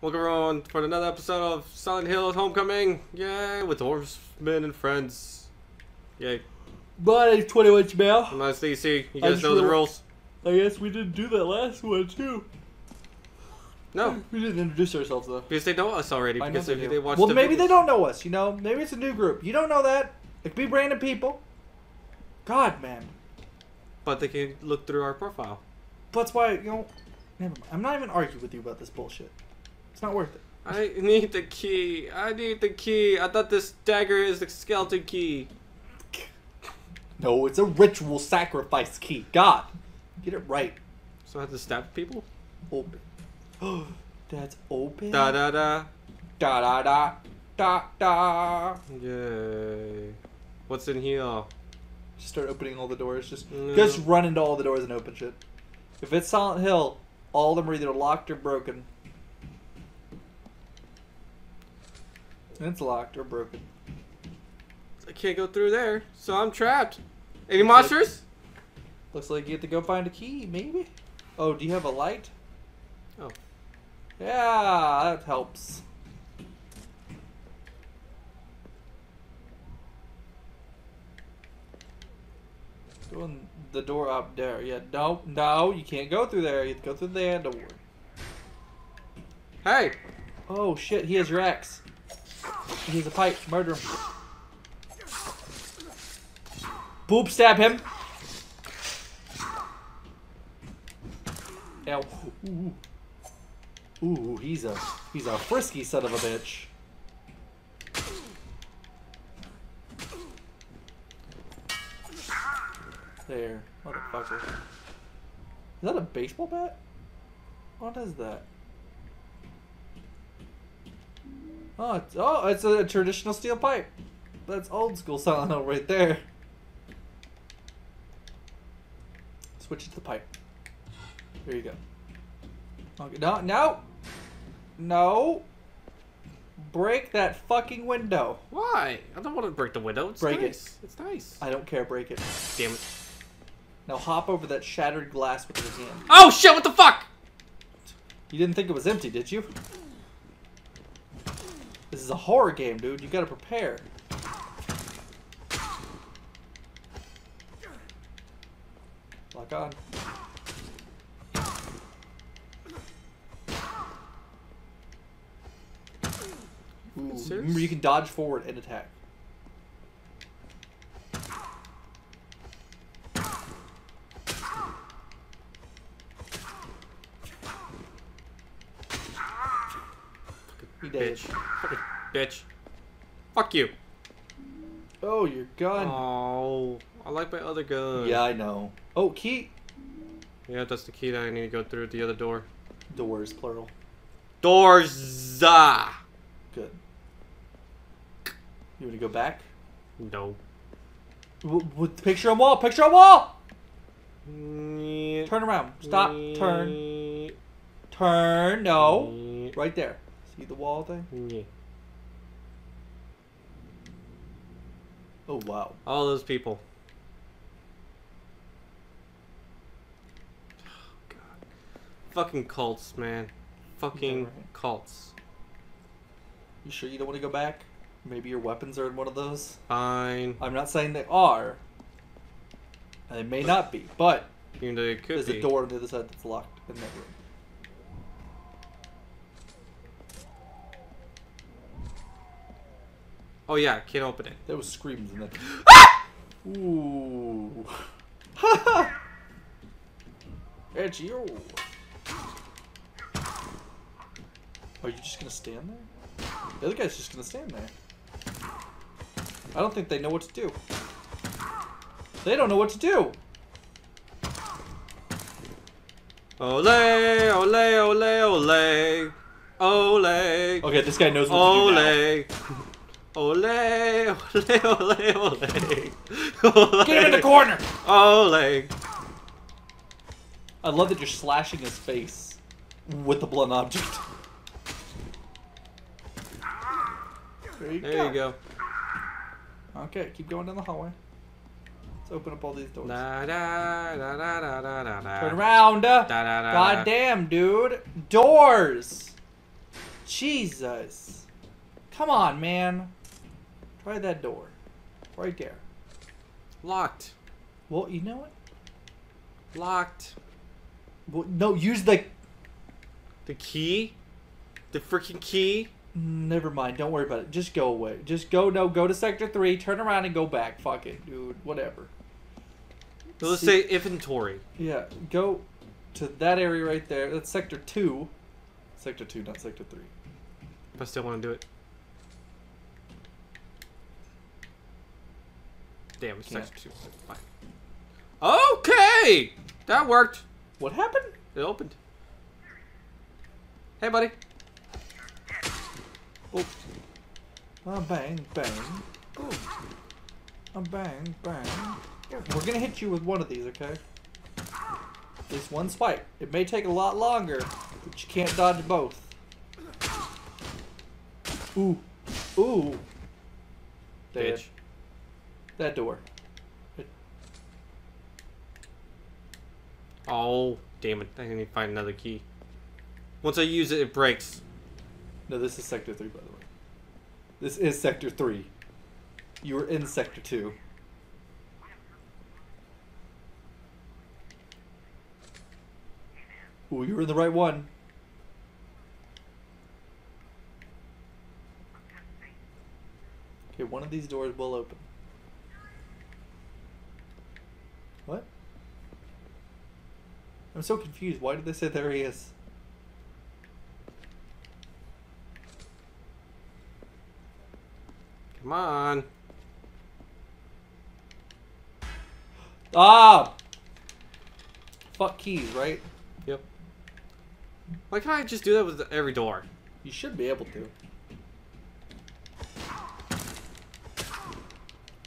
Welcome everyone for another episode of Silent Hill Homecoming. Yay, with horsemen and friends. Yay. My name's 21 Jamel. I'm not DC. You guys know the rules. I guess we didn't do that last one too. No, We didn't introduce ourselves though. because they know us already. I Because they they watch well, the maybe videos. they don't know us. You know, maybe it's a new group. You don't know that. It could be random people. God, man. But they can look through our profile. That's why you know. Never mind. I'm not even arguing with you about this bullshit. It's not worth it. I need the key. I need the key. I thought this dagger is the skeleton key. No, it's a ritual sacrifice key. God, get it right. So I have to stab people? Open. That's open. Da da da. da da da da da. Yay. What's in here? Just start opening all the doors. Just No. just run into all the doors and open shit. If it's Silent Hill, all of them are either locked or broken. And it's locked or broken. I can't go through there, so I'm trapped. Any Looks like- monsters? Looks like you have to go find a key, maybe? Oh, do you have a light? Oh. Yeah, that helps. Doing the door up there. Yeah, no, no, you can't go through there. You have to go through the door. Hey! Oh shit, he has your axe. He has a pipe. Murder him. Stab him. Ow. Ooh. Ooh, he's a he's a frisky son of a bitch. There, motherfucker. Is that a baseball bat? What is that? Oh, it's, oh, it's a traditional steel pipe. That's old school Silent Hill right there. Switch it to the pipe. There you go. Okay, no, no, no. Break that fucking window. Why? I don't want to break the window. It's Break it. nice. It's nice. I don't care. Break it. Damn it. Now hop over that shattered glass with your hand. Oh shit, what the fuck? You didn't think it was empty, did you? Is a horror game, dude. You gotta prepare. Lock on. Ooh, remember, you can dodge forward and attack. He did. Bitch. Fucking bitch. Fuck you. Oh, your gun. Oh, I like my other gun. Yeah, I know. Oh, key. Yeah, that's the key that I need to go through the other door. Doors, plural. Doors. ah. Good. You want to go back? No. W- with picture on wall. Picture on wall. Turn Turn around. Stop. Turn. Turn. No. Right there. See the wall thing? Yeah. Oh wow. All those people. God. Fucking cults, man. Fucking right. cults. You sure you don't want to go back? Maybe your weapons are in one of those. Fine. I'm not saying they are. They may not be, but Even though it could there's be. a door on the other side that's locked in that room. Oh yeah, can't open it. There was screams in that. Ah! Ooh. it's you. Are you just gonna stand there? The other guy's just gonna stand there. I don't think they know what to do. They don't know what to do. Ole, ole, ole, ole. Ole. Okay, this guy knows what to do now. Ole. Ole, ole, ole, ole. Get him in the corner. Ole. I love that you're slashing his face with the blunt object. There you There go. you go. Okay, keep going down the hallway. Let's open up all these doors. Da, da, da, da, da, da, da, da. Turn around. Da, da, da, God damn, dude. Doors. Jesus. Come on, man. Try that door. Right there. Locked. Well, you know what? Locked. Well, no, use the. The key? The freaking key? Never mind. Don't worry about it. Just go away. Just go. No, go to sector three. Turn around and go back. Fuck it, dude. Whatever. So let's See- say inventory. Yeah, go to that area right there. That's sector two. Sector two, not sector three. If I still want to do it. Damn, it's section two. Fine. Okay! That worked. What happened? It opened. Hey, buddy. Oh. Ah, bang, bang. Oh. Ah, bang, bang. We're gonna hit you with one of these, okay? At least one spike. It may take a lot longer, but you can't dodge both. Ooh. Ooh. Bitch. That door. Oh, damn it. I need to find another key. Once I use it, it breaks. No, this is Sector 3, by the way. This is Sector 3. You were in Sector 2. Ooh, you were in the right one. Okay, one of these doors will open. What? I'm so confused. Why did they say there he is? Come on. Ah! Fuck keys, right? Yep. Why can't I just do that with every door? You should be able to.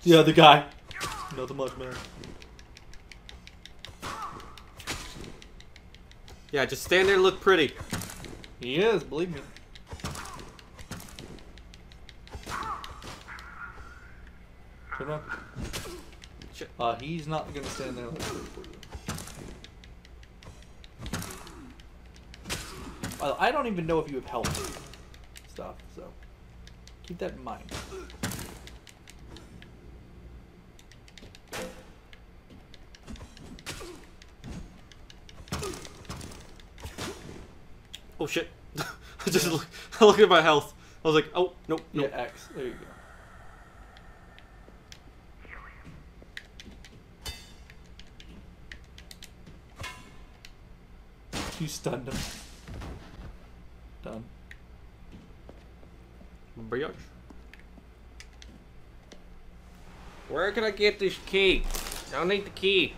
The other guy. Nothing much, man. Yeah, just stand there and look pretty. He is, believe me. Turn around. Shit. Uh, he's not gonna stand there and look pretty for you. I don't even know if you have health stuff, so keep that in mind. Oh shit. I just look, I look at my health. I was like, oh, nope, Yeah. X. There you go. You stunned him. Done. Biatch. Where can I get this key? I don't need the key.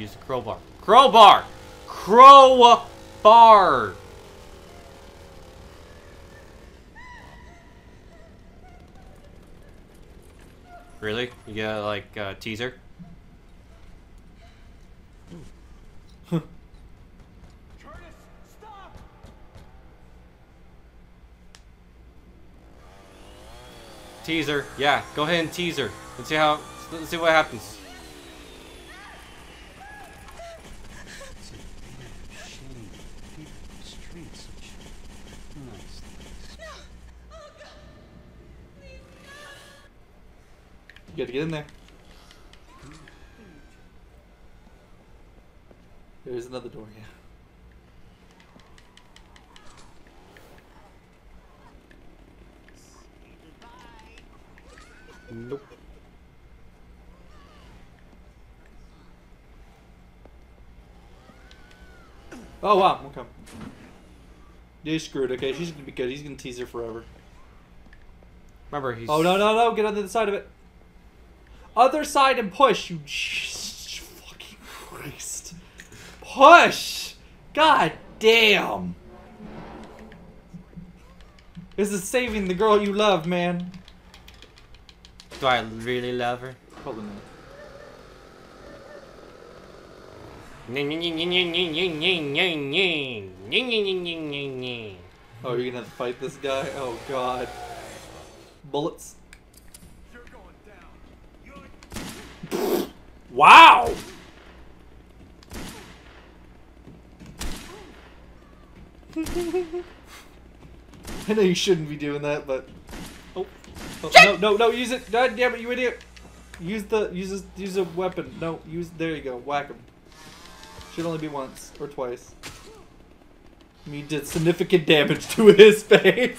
Use the crowbar. Crowbar! Crowbar! Really? You got like uh, teaser? Teaser. Yeah, go ahead and teaser. Let's see how. Let's see what happens. Shame. People in the streets, such nice things. You gotta get in there. There's another door, yeah. Nope. Oh wow, okay. Yeah, he's screwed. Okay, she's gonna be good. He's gonna tease her forever. Remember, he's. Oh no no no! Get on the other side of it. Other side and push. You Jesus fucking Christ. Push. God damn. This is saving the girl you love, man. Do I really love her? Probably not. Oh, you're gonna have to fight this guy? Oh god. Bullets. Wow! I know you shouldn't be doing that, but Oh. oh, no, no, no, use it! God damn it, you idiot! Use the use this, use a weapon. No, use there you go. Whack him. Should only be once or twice. I mean, you did significant damage to his face.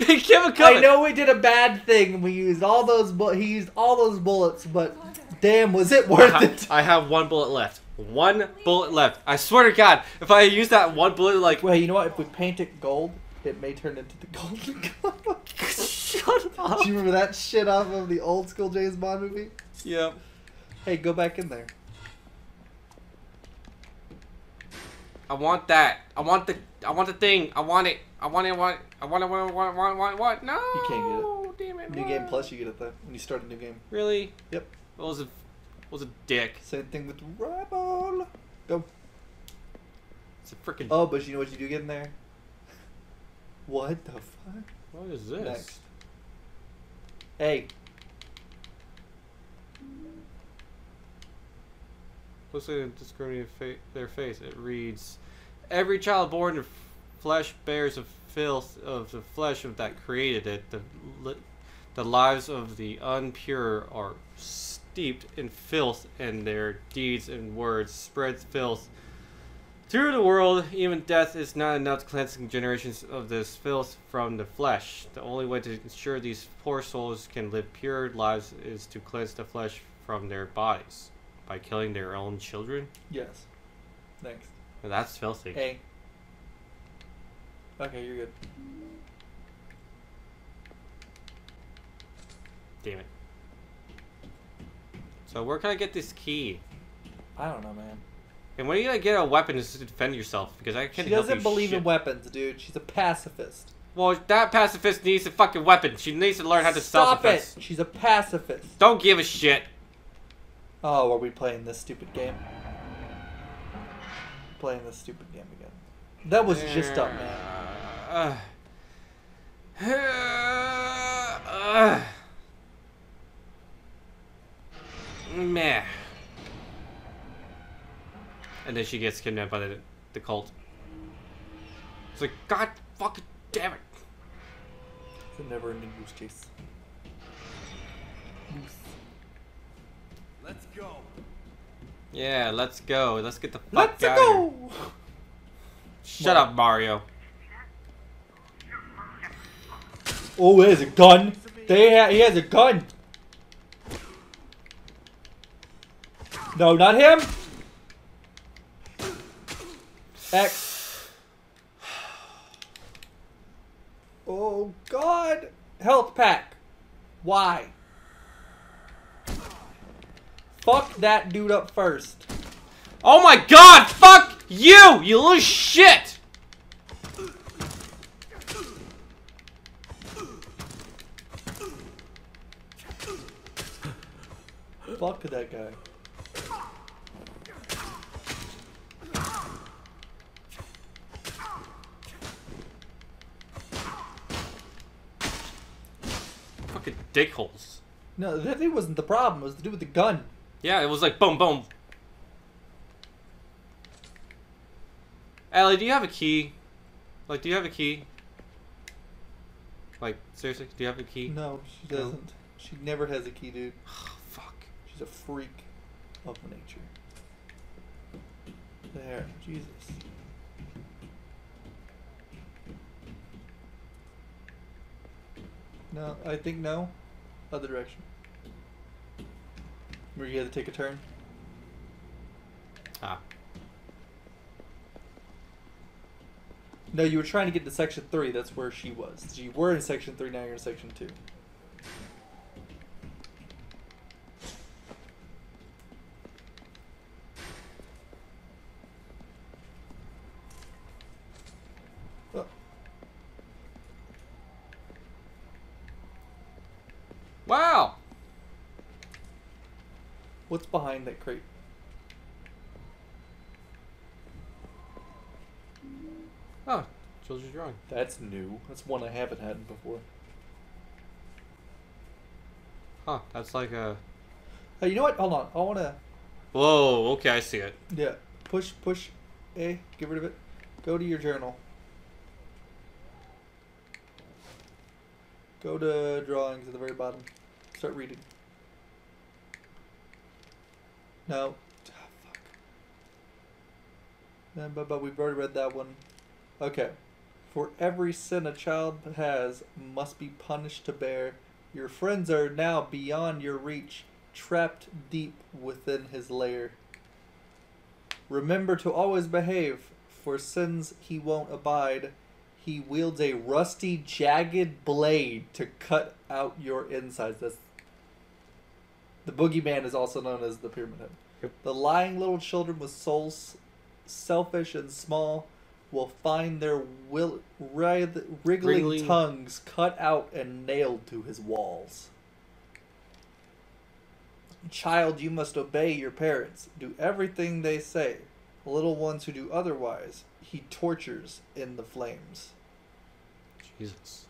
I know we did a bad thing. We used all those. Bu- he used all those bullets, but damn, was it worth I, it? I have one bullet left. One bullet left. I swear to God, if I use that one bullet, like, Wait, you know what? If we paint it gold, it may turn into the golden gun. shut up. Do you remember that shit off of the old school James Bond movie? Yep. Hey, go back in there. I want that. I want the. I want the thing. I want it. I want it. I want. It. I want. I want. it, Want. Want. Want. Want. No. You can't get it. Damn it. New game plus, you get it though when you start a new game. Really? Yep. What was a. What was a dick? Same thing with Rebel. Go. It's a freaking. Oh, but you know what you do get in there? What the fuck? What is this? Next. Hey, Looks like a discriminating fa- their face. It reads, "Every child born of flesh bears the filth of the flesh of that created it. The the lives of the unpure are steeped in filth, and their deeds and words spread filth." Through the world, even death is not enough to cleanse generations of this filth from the flesh. The only way to ensure these poor souls can live pure lives is to cleanse the flesh from their bodies by killing their own children. yes. Next. That's filthy. Hey. Okay, you're good. Damn it. So where can I get this key? I don't know, man. And when are you gonna get a weapon to defend yourself? Because I can't She doesn't believe shit. in weapons, dude. She's a pacifist. Well, that pacifist needs a fucking weapon. She needs to learn how to Stop self-defense. it! She's a pacifist. Don't give a shit. Oh, are we playing this stupid game? Playing this stupid game again. That was just up, man. Uh, uh, meh. And then she gets kidnapped by the, the cult. It's like, God fucking damn it. It's a never-ending goose chase. Let's go. Yeah, let's go. Let's get the fuck Let's out of here. go! Shut up, Mario. Oh, there's a gun. They ha- he has a gun. No, not him. X. Oh God! Health pack. Why? Fuck that dude up first. Oh my god, fuck you, you little shit! Fuck that guy. Fucking dickholes. No, that dude wasn't the problem. It was the dude with the gun. Yeah, it was like boom, boom. Allie, do you have a key? Like, do you have a key? Like, seriously, do you have a key? No, she doesn't. She never has a key, dude. A freak of nature. There, Jesus. No, I think no. Other direction. Where you had to take a turn. Ah. No, you were trying to get to section three. That's where she was. You were in section three. Now you're in section two. Oh, Wow! what's behind that crate? Oh, children's drawing. That's new. That's one I haven't had before. Huh, that's like a. Hey, you know what? Hold on. I want to. Whoa, okay, I see it. Yeah. Push, push. A. Get rid of it. Go to your journal. Go to drawings at the very bottom. Start reading. No. Ah, fuck. But, but we've already read that one. Okay. For every sin a child has must be punished to bear. Your friends are now beyond your reach, trapped deep within his lair. Remember to always behave, for sins he won't abide. He wields a rusty, jagged blade to cut out your insides. That's the boogeyman is also known as the pyramid head. Yep. The lying little children with souls selfish and small will find their will, writh, wriggling Wriggling. tongues cut out and nailed to his walls. Child, you must obey your parents. Do everything they say. Little ones who do otherwise, he tortures in the flames. Jesus.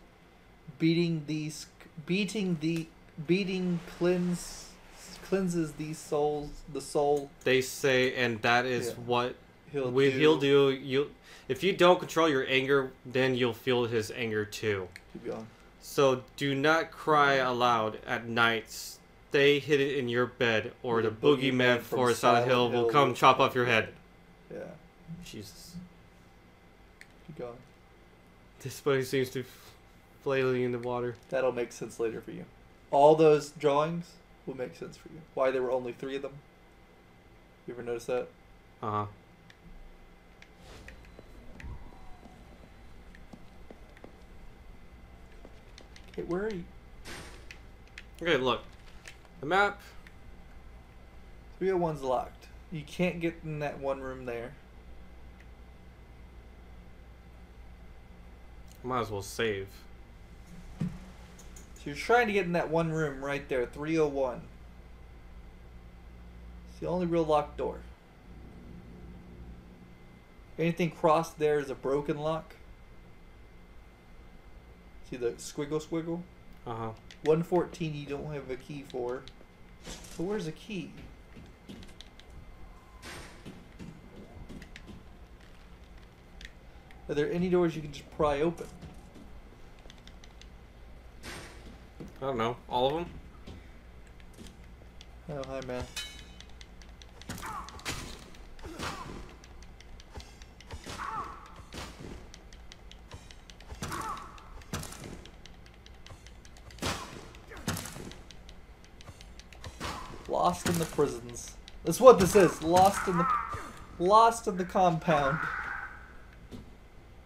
Beating these, beating the, beating cleanse, cleanses these souls, the soul. They say, and that is Yeah. what He'll we, do. he'll do. You, if you don't control your anger, then you'll feel his anger too. Keep going. So do not cry aloud at night. Stay hidden in your bed, or the, boogeyman for Silent Hill will come chop off your head. Yeah. Jesus. Keep going. This buddy seems to be flailing in the water. That'll make sense later for you. All those drawings will make sense for you. Why there were only three of them. You ever notice that? Uh huh. Okay, where are you? Okay, look. The map. 301's locked. You can't get in that one room there. Might as well save. So you're trying to get in that one room right there, 301. It's the only real locked door. Anything crossed there is a broken lock. See the squiggle squiggle? Uh huh. 114 you don't have a key for. But where's a key? Are there any doors you can just pry open? I don't know. All of them? Oh, hi, man. Lost in the prisons. That's what this is. Lost in the Lost in the compound.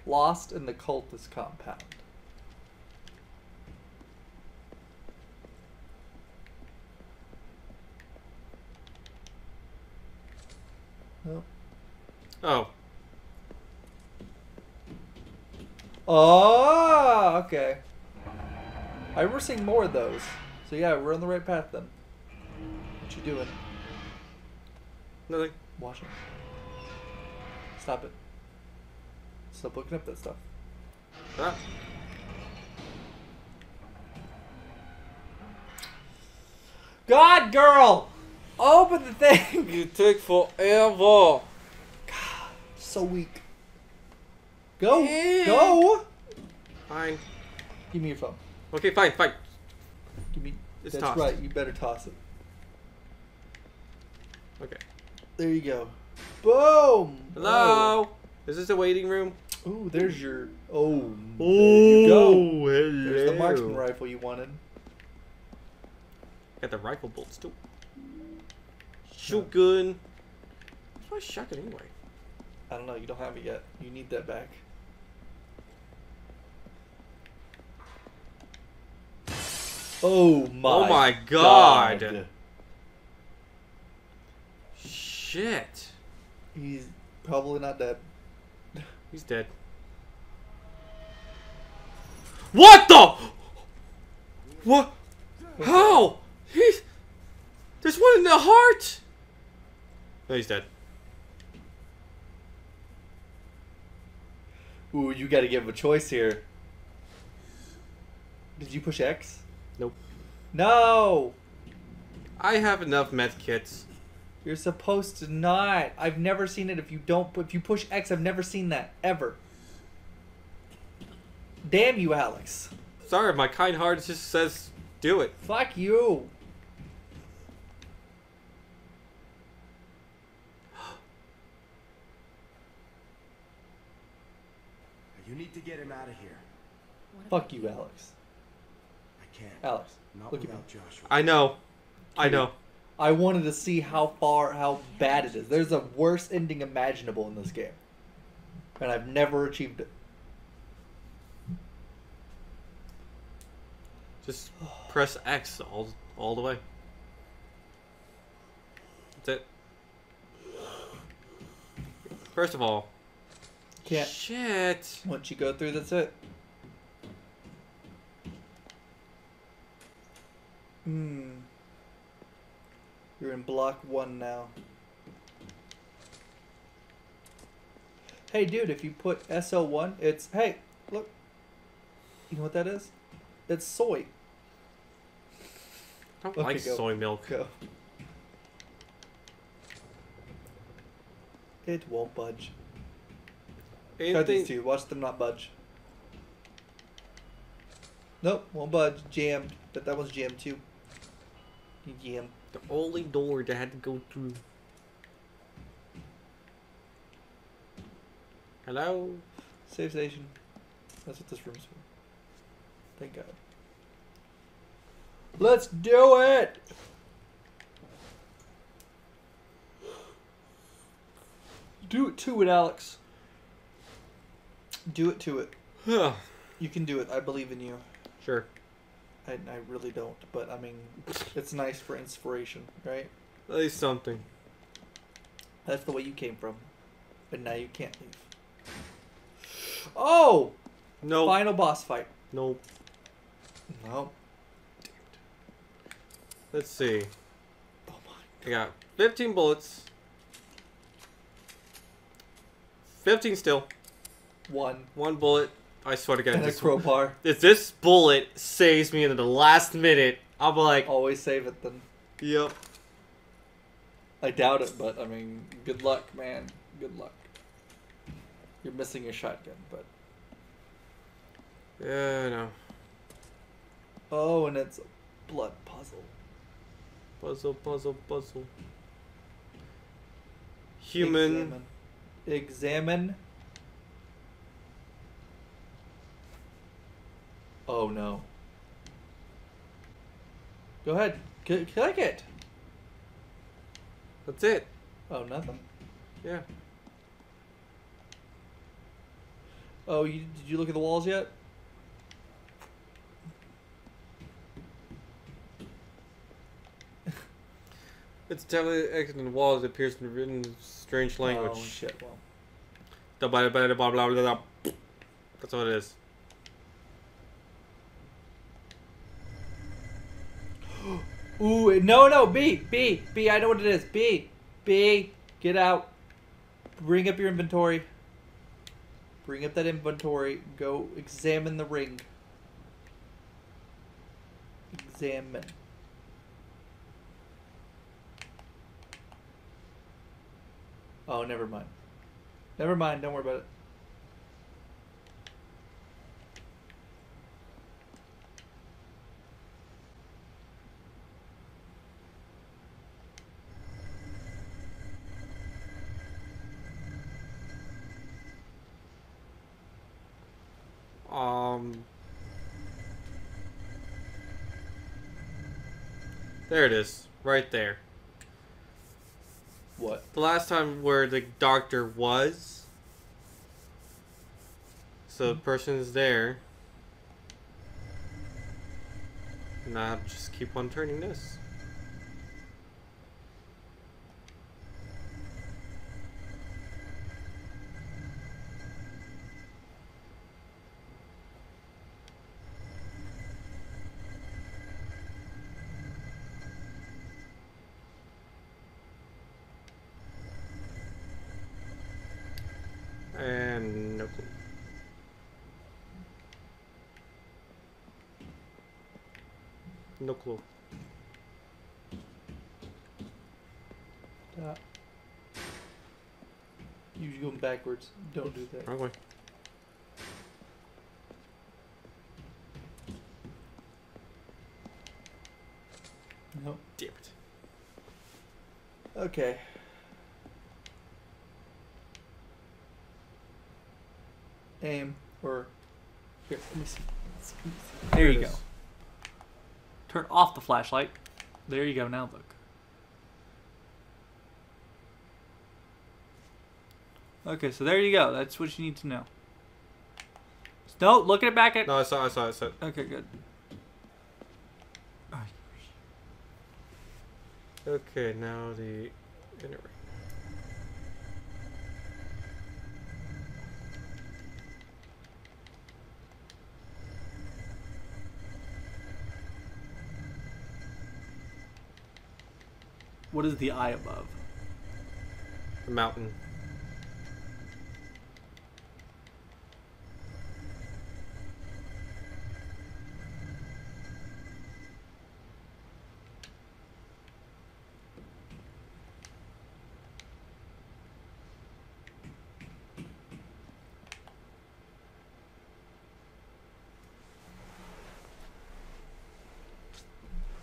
Lost in the cultist compound. Oh. Oh. Oh, okay. I remember seeing more of those. So yeah, we're on the right path then. What you doing? Nothing. Watching. Stop it. Stop looking up that stuff. Ah. God, girl! Open the thing! You take forever. So weak. Go! Yeah. Go! Fine. Give me your phone. Okay, fine, fine. Give me. It's that's tossed. right. You better toss it. Okay. There you go. Boom. Hello. Is this a waiting room? Oh. Ooh, there's your. Oh. There you go. hello. There's the marksman rifle you wanted. Got the rifle bolts too. Shotgun. What's my shotgun anyway? I don't know. You don't have it yet. You need that back. Oh my. oh my god. Shit. He's probably not dead. He's dead. What the? What? How? He's. There's one in the heart. No, he's dead. Ooh, you got to give him a choice here. Did you push X? Nope. No! I have enough med kits. You're supposed to not. I've never seen it if you don't if you push X, I've never seen that. Ever. Damn you, Alex. Sorry, my kind heart just says do it. Fuck you. You need to get him out of here. Fuck you, Alex. I can't. Alex, Not look at me. without Joshua. I know. I know. I wanted to see how far, how bad it is. There's a worse ending imaginable in this game. And I've never achieved it. Just press X all all the way. That's it. First of all, Can't. shit. Once you go through, that's it. Hmm. You're in block one now. Hey, dude, if you put SO1, it's. Hey, look. You know what that is? It's soy. I don't Okay, like go. soy milk. Go. It won't budge. Cut these two. Watch them not budge. Nope, won't budge. Jammed. But that was jammed too. Jam. the only door that had to go through. Hello? Save station. That's what this room's for. Thank God. Let's do it! Do it to it, Alex. Do it to it. You can do it. I believe in you. sure. I, I really don't, but I mean, it's nice for inspiration, right? At least something. That's the way you came from. But now you can't leave. Oh! No. Final boss fight. No. No. Damn. Let's see. Oh my. I got 15 bullets. 15 still. One. One bullet. I swear to God. And a This, crowbar. if this bullet saves me in the last minute, I'll be like, Always save it then. yep. I doubt it, but I mean, good luck, man. Good luck. You're missing your shotgun, but. Yeah, no. Oh, and it's a blood puzzle. Puzzle, puzzle, puzzle. Human. Examine. Examine. Oh no. Go ahead. C- click it. That's it. Oh, nothing. Yeah. Oh, you, did you look at the walls yet? It's definitely exiting the walls. It appears in written strange language. Oh shit. Well. Da ba da ba da blah blah blah blah. That's what it is. Ooh, no, no, B, B, B. I know what it is. B, B. Get out. Bring up your inventory. Bring up that inventory. Go examine the ring. Examine. Oh, never mind. Never mind. Don't worry about it. There it is, right there. What? The last time where the doctor was. So the person is there. Now just keep on turning this. And no clue. No clue. Stop. You're going backwards. Don't do that. Wrong way. No. Damn it. Okay. Aim or here. Let me see. Let me see. There it you go. Turn off the flashlight. There you go. Now look. Okay, so there you go. That's what you need to know. No, look at it back at. No, I saw. I saw. I saw. Okay, good. Okay, now the inner What is the eye above? The mountain.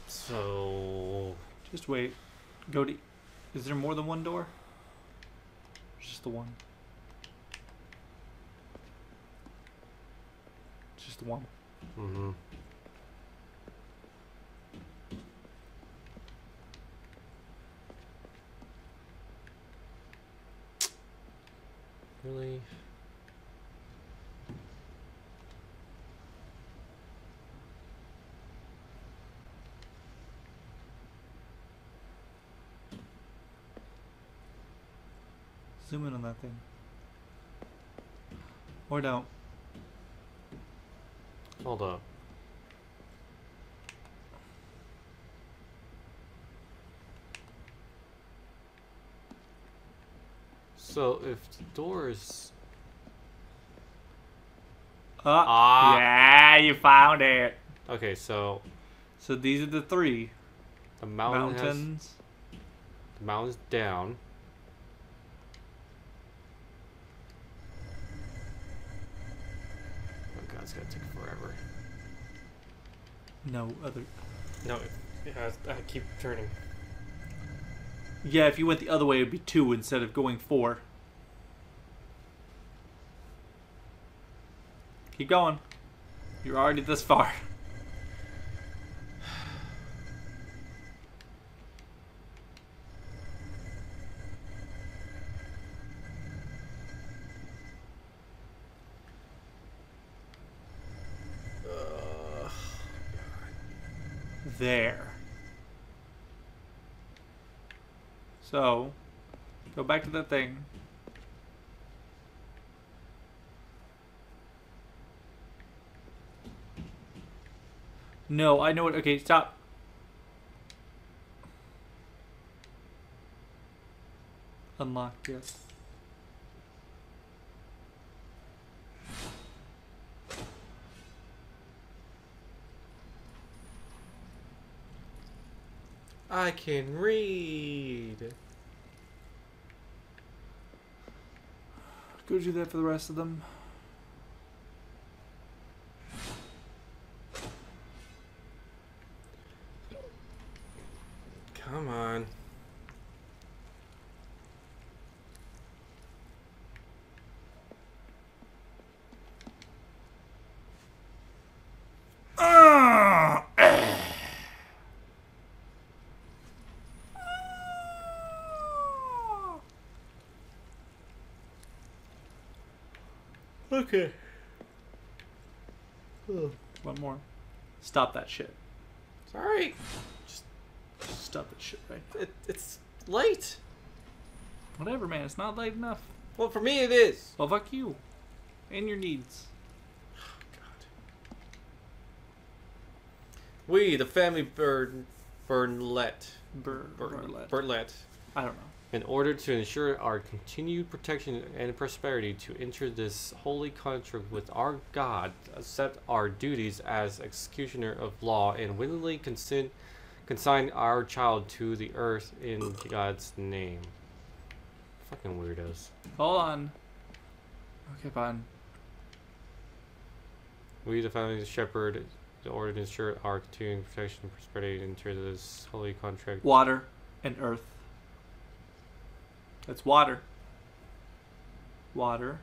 So Just wait. Go to. Is there more than one door? Just the one. Just the one. Mm-hmm. Really? Zoom in on that thing. Or don't. Hold up. So if the door is Ah, Ah. yeah, you found it. okay, so So these are the three the mountain has mountains. the mountain's down. Oh god, it's gonna take forever. No other. No, it, it. I keep turning. Yeah, if you went the other way, it'd be two instead of going four. Keep going. You're already this far. There. So, go back to the thing. No, I know it. Okay, stop. Unlock, yes. I can read. Go do that for the rest of them. Come on. Okay. One more. Stop that shit. Sorry. Just stop that shit right It, it's late. Whatever, man. It's not late enough. Well, for me it is. Well, fuck you. And your needs. God. We, the family Burn, Burnlet. Bird. Burn, Burlet. Burlet. I don't know. In order to ensure our continued protection and prosperity to enter this holy contract with our God, accept our duties as executioner of law, and willingly consent, consign our child to the earth in God's name. Fucking weirdos. Hold on. Okay, fine. We, the family shepherd, the order to ensure our continued protection and prosperity enter this holy contract. Water and earth. That's water. Water.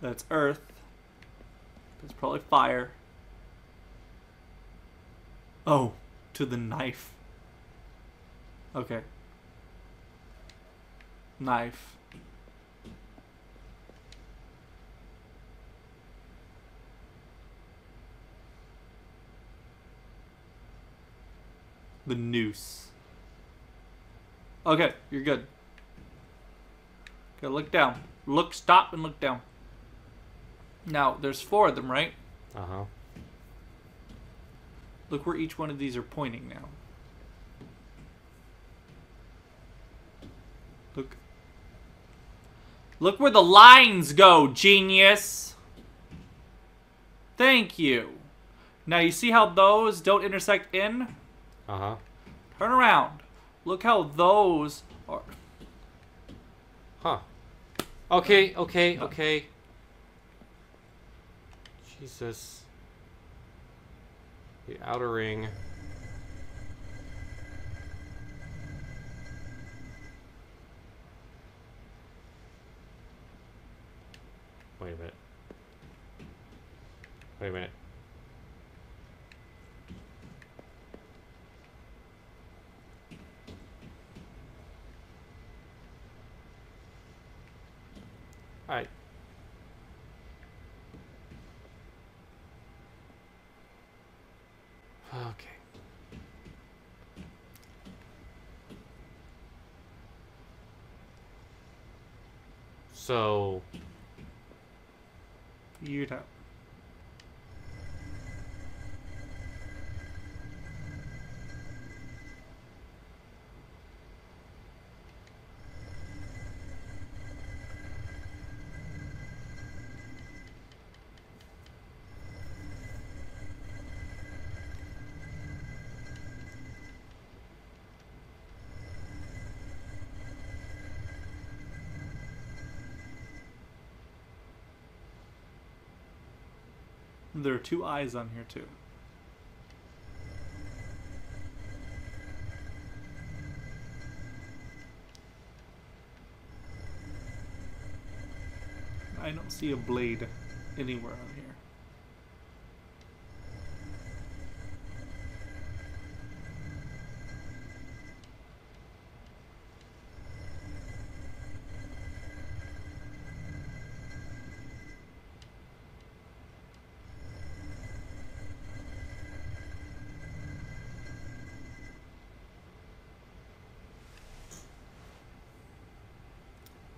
That's earth. That's probably fire. Oh, to the knife. Okay. Knife. The noose. Okay, you're good. Okay, look down. Look, stop and look down. Now, there's four of them, right? Uh huh. Look where each one of these are pointing now. Look. Look where the lines go, genius! Thank you. Now, you see how those don't intersect in? Uh huh. Turn around. Look how those are. Huh. Okay, okay, okay. Jesus. The outer ring. Wait a minute. Wait a minute. Alright. Okay. So, You know. There are two eyes on here too. I don't see a blade anywhere on here.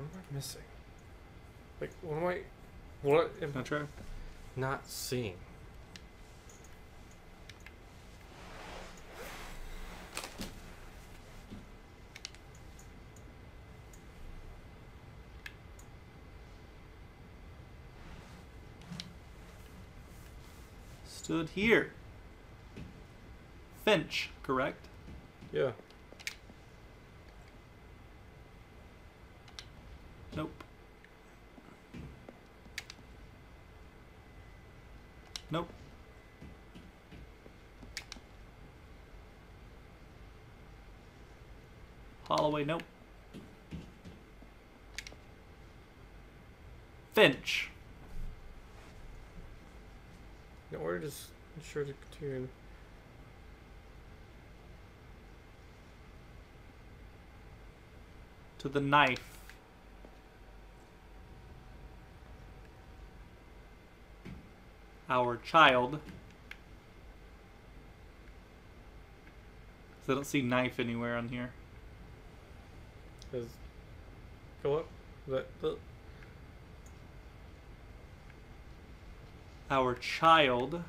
what am I missing? Like, what am I. What am I try? not seeing? Stood here. Fitch, correct? Yeah. Nope. Nope. Holloway, nope. Fitch. In order to s- ensure to continue. To the knife. Our child. 'Cause I don't see knife anywhere on here. Is go up. That the our child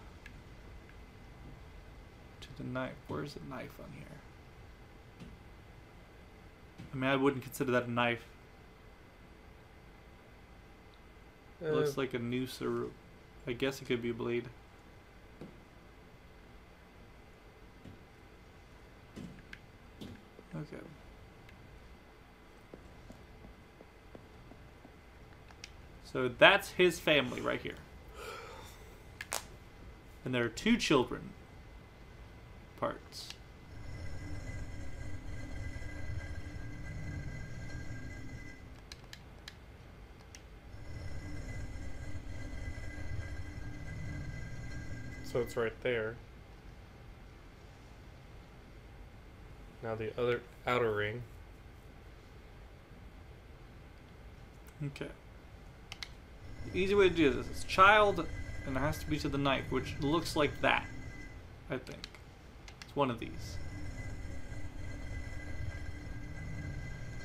to the knife. Where's the knife on here? I mean, I wouldn't consider that a knife. It Uh, looks like a noose or. I guess it could be a blade. Okay. So that's his family right here. And there are two children. Parts. So it's right there. Now the other outer ring. Okay. The easy way to do this is child, and it has to be to the knife, which looks like that. I think. It's one of these.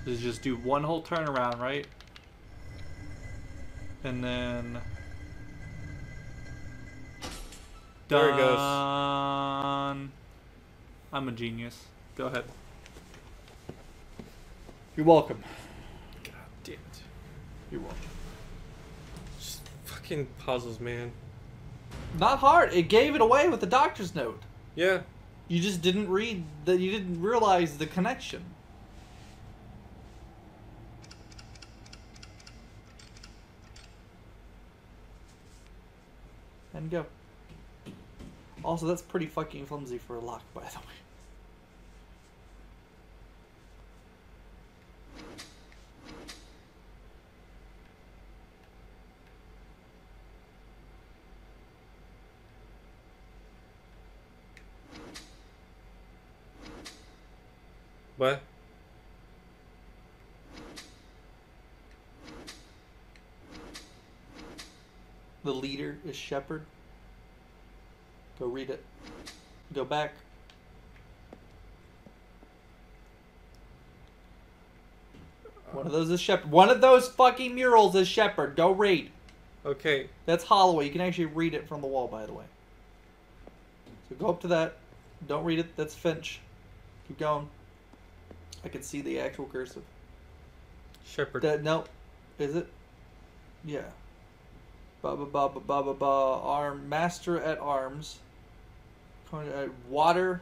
Is just do one whole turnaround, right? And then. There it goes. I'm a genius. Go ahead. You're welcome. God damn it. You're welcome. Just fucking puzzles, man. Not hard. It gave it away with the doctor's note. Yeah. You just didn't read that. You didn't realize the connection. And go. Also, that's pretty fucking flimsy for a lock, by the way. What? The leader is Shepherd. Go read it. Go back. One of those is Shepherd. One of those fucking murals is Shepherd. Go read. Okay. That's Holloway. You can actually read it from the wall, by the way. So go up to that. Don't read it. That's Fitch. Keep going. I can see the actual cursive. Shepherd. That no, is it? Yeah. Ba ba ba ba ba ba ba. Arm master at arms. Uh, Water.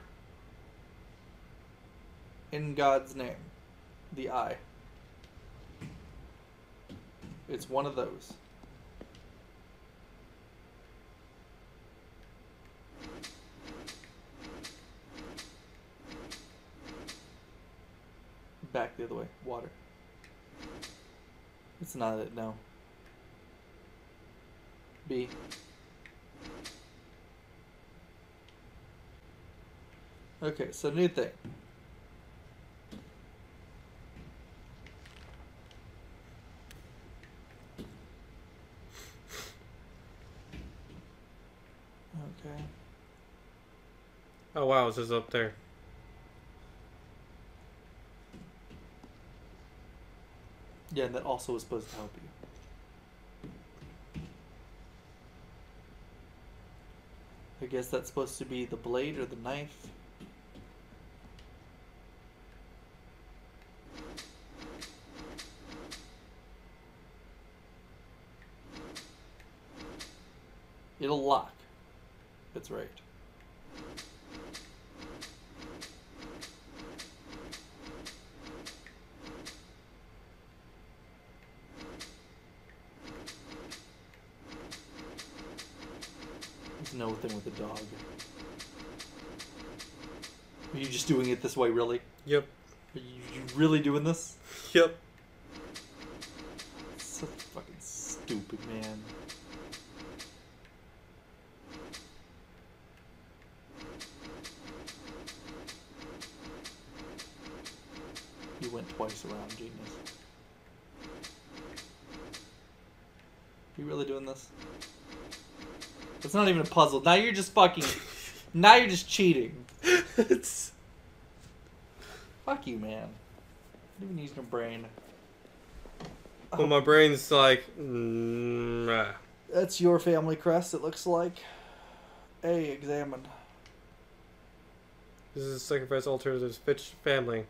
In God's name, the eye. It's one of those. Back the other way. Water. It's not it, no. B. Okay, so new thing. Okay. Oh wow, this is up there. Yeah, and that also was supposed to help you. I guess that's supposed to be the blade or the knife. It'll lock. That's right. There's no thing with the dog. Are you just doing it this way, really? Yep. Are you, you really doing this? Yep. So fucking stupid, man. You went twice around, genius. You really doing this? It's not even a puzzle. Now you're just fucking. now you're just cheating. it's Fuck you, man. Not even using your brain. well, my brain's like. Mm. That's your family crest, it looks like. A, examined. This is a sacrifice altar to the Fitch family.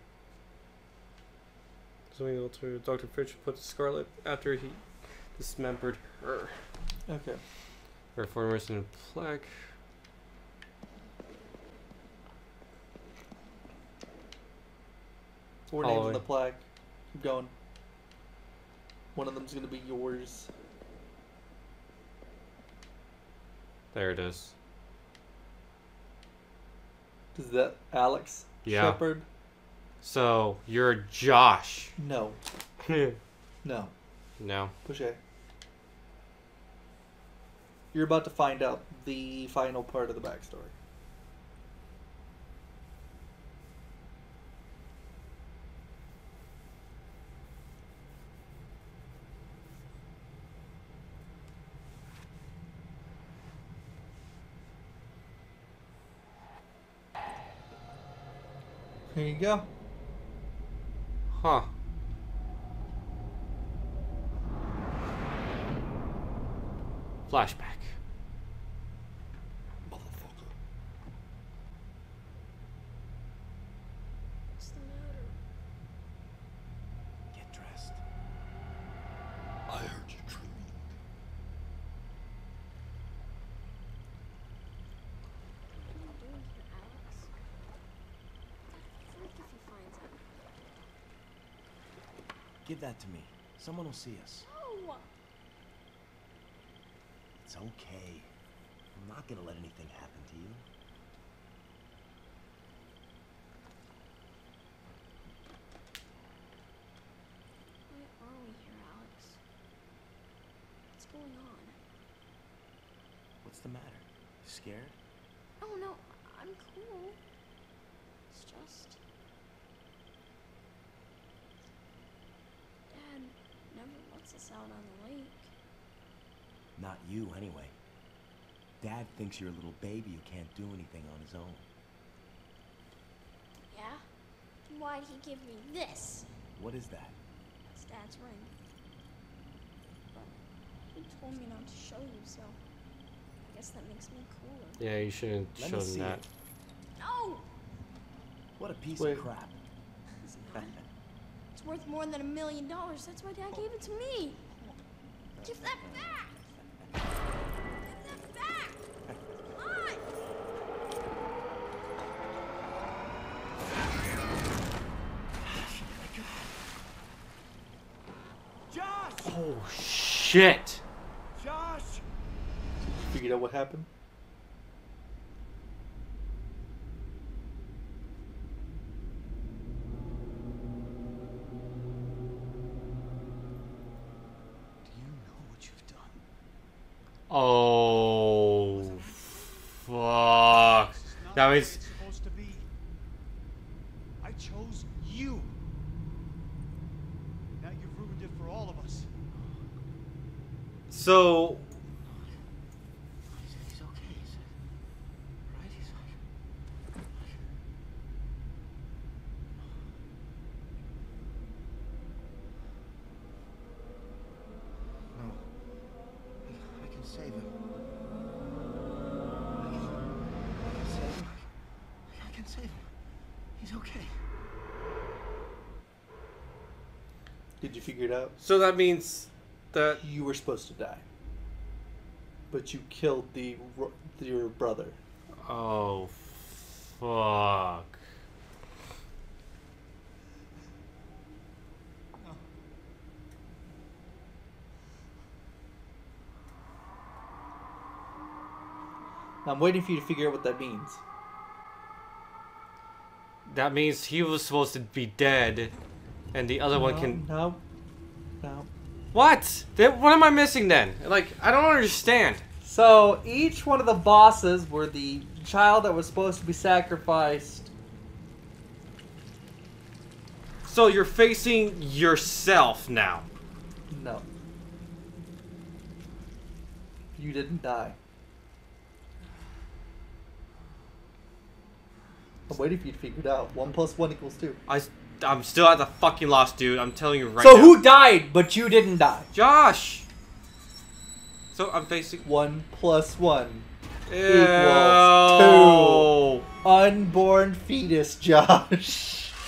Something else to Dr. Fitch put Scarlet after he dismembered her. Okay. Her formers in plaque. Four names on the plaque. Keep going. One of them's gonna be yours. There it is. Is that Alex Yeah. Shepherd? So, you're Josh. No. No. no. Push A. You're about to find out the final part of the backstory. Here you go. Huh. Flashback. What's the matter? Get dressed. I heard you dreaming. What are you doing here, Alex? Freak if he finds out. Give that to me. Someone will see us. No! It's okay. I'm not gonna let anything happen to you. Why are we here, Alex? What's going on? What's the matter? You scared? Oh no, I'm cool. It's just. Dad never lets out on the lake. Not you, anyway. Dad thinks you're a little baby who can't do anything on his own. Yeah? Why'd he give me this? What is that? It's Dad's ring. But he told me not to show you, so I guess that makes me cooler. Yeah, you shouldn't Let show me them see that. it. No! What a piece Wait. of crap. It's not. It's worth more than a million dollars. That's why Dad gave it to me. Give that back! Give that back! Come on! Josh! Oh, shit! Josh! Figured out what happened? Do you know what you've done? Oh, fuck. This is not That the way means it's supposed to be. I chose you. Now you've ruined it for all of us. so. He's, he's okay, is it? Right? He's No. I can save him. I can, I can save him. I can save him. He's okay. Did you figure it out? So that means that. You were supposed to die. But you killed the your brother. Oh, fuck. I'm waiting for you to figure out what that means. That means he was supposed to be dead, and the other one can. No. What? Then what am I missing then? Like, I don't understand. So each one of the bosses were the child that was supposed to be sacrificed. So you're facing yourself now. No. You didn't die. I'm waiting for you to figure it out. One plus one equals two. I, I'm still at the fucking loss, dude. I'm telling you right so now. So who died, but you didn't die? Josh! So I'm facing. One plus one. Ew. Unborn fetus, Josh.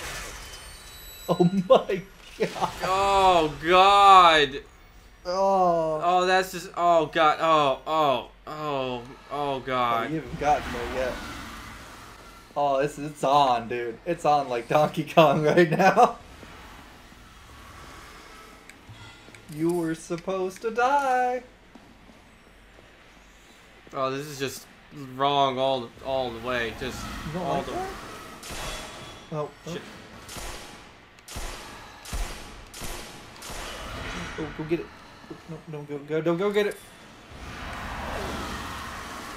Oh my God. Oh God. Oh. Oh, that's just. Oh God. Oh. Oh. Oh. Oh Oh, God. you haven't gotten there yet. Oh, it's it's on, dude. It's on like Donkey Kong right now. You were supposed to die. Oh, this is just wrong all all the way. Just You all like the. that? Oh, oh. Shit. Oh, go get it. No, don't go, go, don't go get it.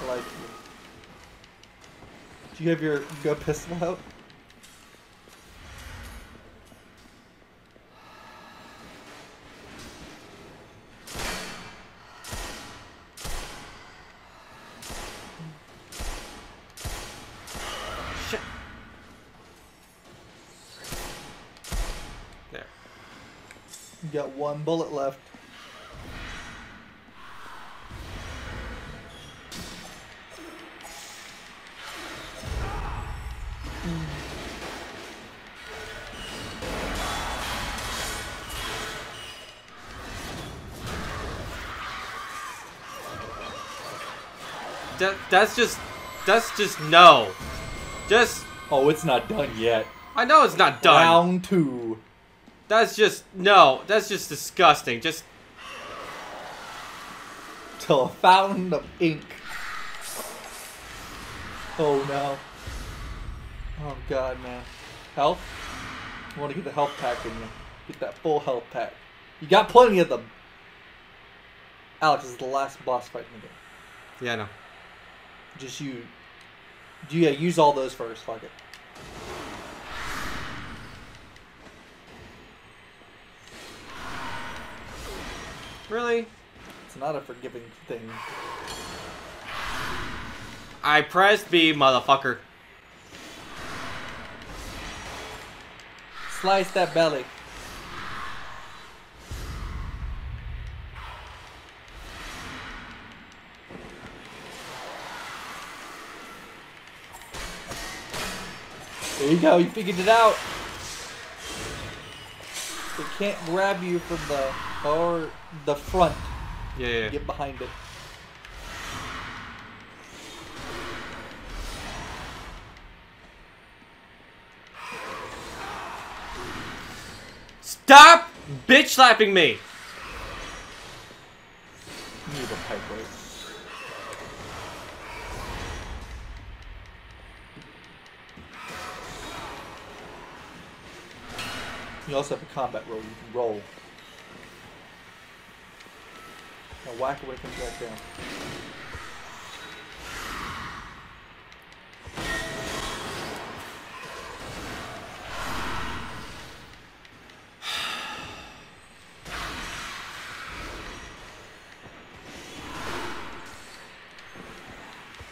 I like you. Do you have your go pistol out? There. You got one bullet left. That that's just that's just no. Just Oh, it's not done yet. I know it's not done. Round two. That's just no. That's just disgusting. Just To a fountain of ink. Oh no. Oh god, man. Health? You want to get the health pack in you. Get that full health pack. You got plenty of them. Alex is the last boss fight in the game. yeah, no. Just you. Yeah, use all those first. Fuck it. Really? It's not a forgiving thing. I pressed B, motherfucker. Slice that belly. There you go, you figured it out. It can't grab you from the or the front. Yeah, yeah. Get behind it. Stop bitch slapping me. You need a pipe You also have a combat roll. You can roll. Now whack away comes back down.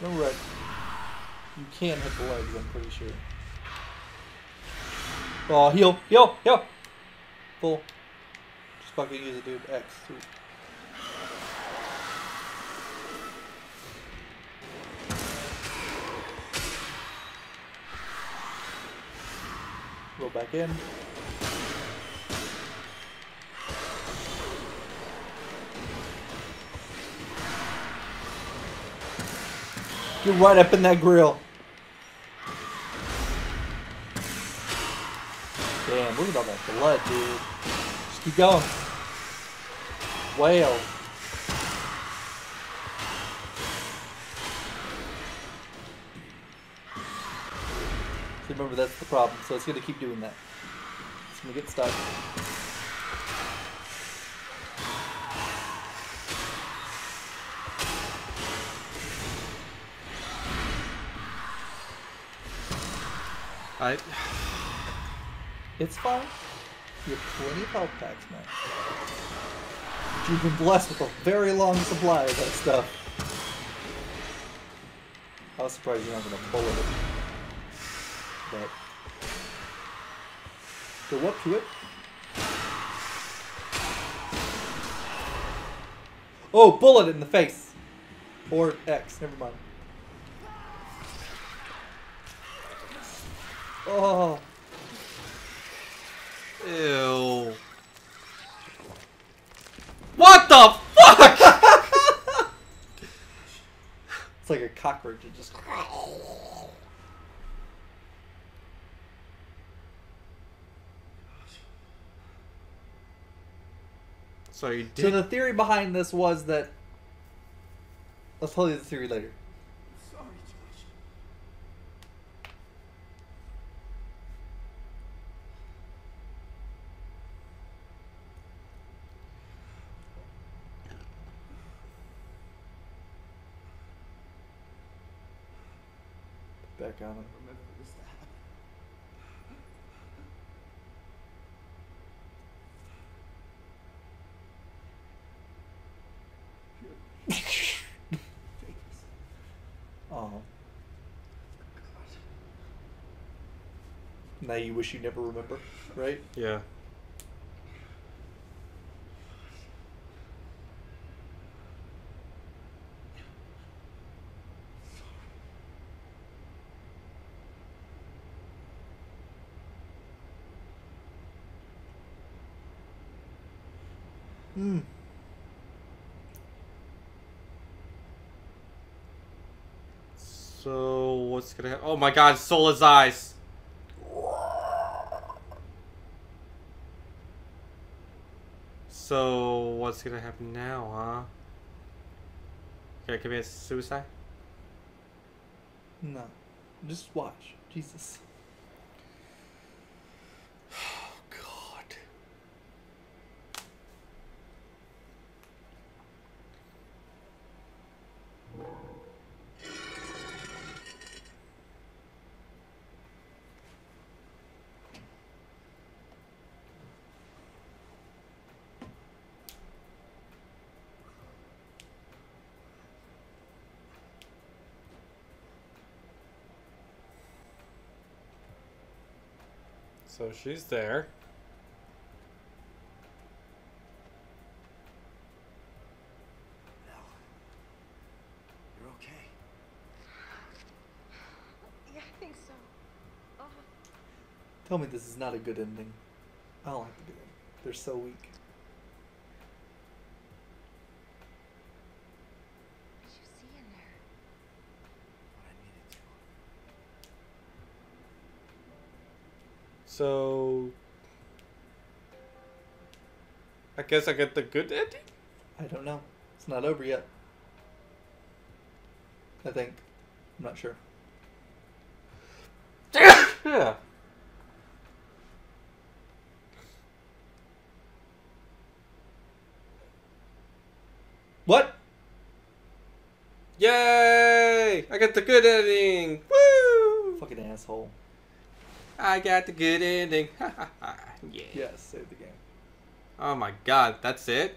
Remember? You can hit the legs. I'm pretty sure. Oh, heal, heal, heal. Full. Just fucking use it, dude. X. Too. Roll back in. Get right up in that grill. At all that blood, dude. Just keep going. Whale. So remember, that's the problem. So it's gonna keep doing that. It's gonna get stuck. I. It's fine. You have plenty of health packs, man. You've been blessed with a very long supply of that stuff. I was surprised you're not gonna bullet it. But go up to it. Oh, bullet in the face. Or X, never mind. Oh. Ew. What the fuck? it's like a cockroach. It just. So you did. So the theory behind this was that. I'll tell you the theory later. Now you wish you never remember, right? yeah. Hmm. So what's gonna happen? Oh my God! Sola's eyes. So what's gonna happen now, huh? I commit suicide? No. Just watch. Jesus. Oh God. So she's there. You're okay. Yeah, I think so. Oh, Tell me this is not a good ending. I don't like the good ending. They're so weak. what did you see in there? What I needed to. So I guess I get the good ending. I don't know. It's not over yet. I think. I'm not sure. yeah. What? Yay! I got the good ending. Woo! Fucking asshole. I got the good ending. yeah. Yes, save the game. Oh my god, that's it?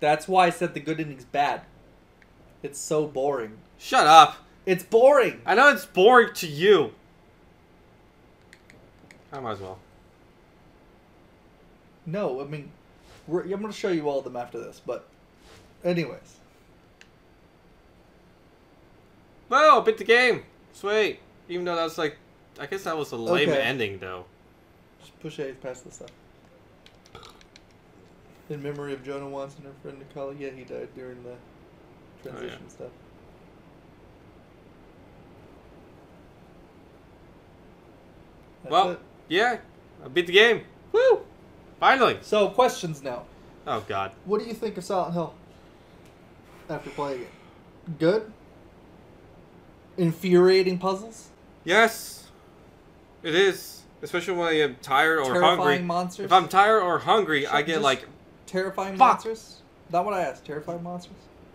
That's why I said the good ending's bad. It's so boring. Shut up. It's boring. I know it's boring to you. I might as well. No, I mean, we're, I'm going to show you all of them after this, but, anyways. Whoa, beat the game. Sweet. Even though that's like, I guess that was a lame Okay. ending though. Just push A past the stuff. In memory of Jonah Watson, her friend Nicole. Yeah, he died during the transition oh, stuff. That's well, it. yeah, I beat the game. Woo! Finally. So, questions now. Oh god. What do you think of Silent Hill after playing it? Good? Infuriating puzzles? Yes, it is. Especially when I am tired or Terrifying hungry. monsters? If I'm tired or hungry, I get just- like, Terrifying Fuck. monsters? Not what I asked? Terrifying monsters?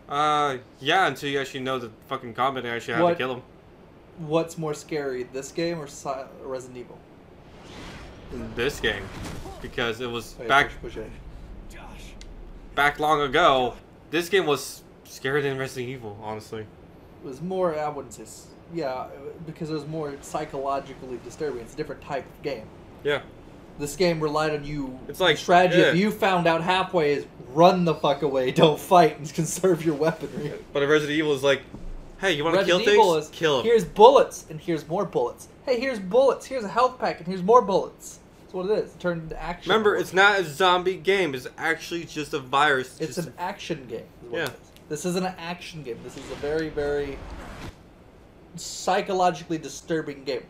uh, yeah, until you actually know the fucking combat and actually have What- to kill them. What's more scary, this game or Si- Resident Evil? In this game, because it was back push, push A. Josh. back long ago. This game was scarier than Resident Evil, honestly. It was more, I wouldn't say, s- yeah, uh, because it was more psychologically disturbing. It's a different type of game. Yeah. This game relied on you. It's like- the strategy. If you found out halfway is run the fuck away, don't fight, and conserve your weaponry. But in Resident Evil is like, hey, you want to kill Evil things? is kill them. here's bullets and here's more bullets. Hey, here's bullets. Here's a health pack and here's more bullets. That's what it is. It turned into action. Remember, it's not a zombie game. It's actually just a virus. It's just an action game. is Yeah. is. This isn't an action game. This is a very, very psychologically disturbing game.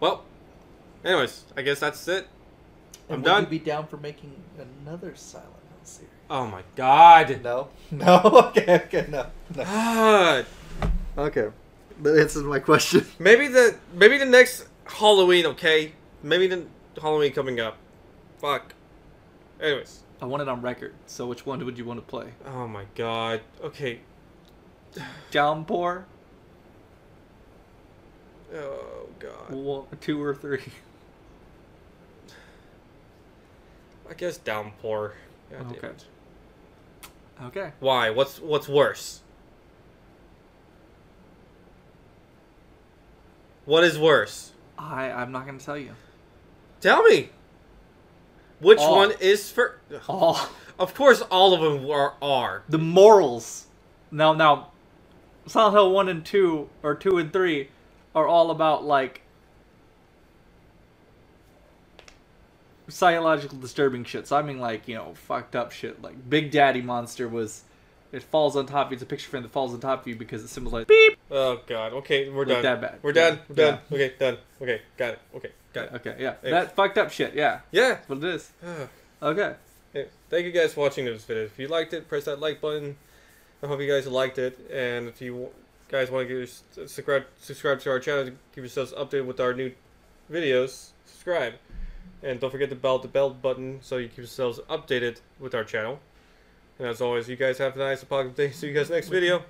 Well, anyways, I guess that's it. And I'm would done. you be down for making another Silent Hill series? Oh my god. No. No. Okay. Okay. No. No. Okay. that answers my question. Maybe the maybe the next Halloween, okay? Maybe the Halloween coming up. Fuck. Anyways. I want it on record. So which one would you want to play? Oh my god. Okay. Downpour, Oh god. one, two or three? I guess downpour. God Okay. Okay. Why? What's what's worse? What is worse? I I'm not gonna tell you. Tell me. Which All. one is for? All Of course, all of them are. are. the morals. Now now, Silent Hill one and two or two and three are all about like psychological disturbing shit. So I mean like you know fucked up shit. Like Big Daddy Monster was. It falls on top of you. It's a picture frame that falls on top of you because it symbolizes beep. Oh god. Okay, we're Like done. that bad. We're Yeah. done. We're done. Okay, done. Okay, got it. Okay, got it. Okay, yeah, Hey. that fucked up shit. Yeah, Yeah. that's what it is. Okay. Hey, Thank you guys for watching this video. If you liked it, press that like button. I hope you guys liked it. And if you guys want to get subscribe subscribe to our channel to keep yourselves updated with our new videos, subscribe. And don't forget to bell the bell button so you keep yourselves updated with our channel. And as always, you guys have a nice positive day. See you guys next video.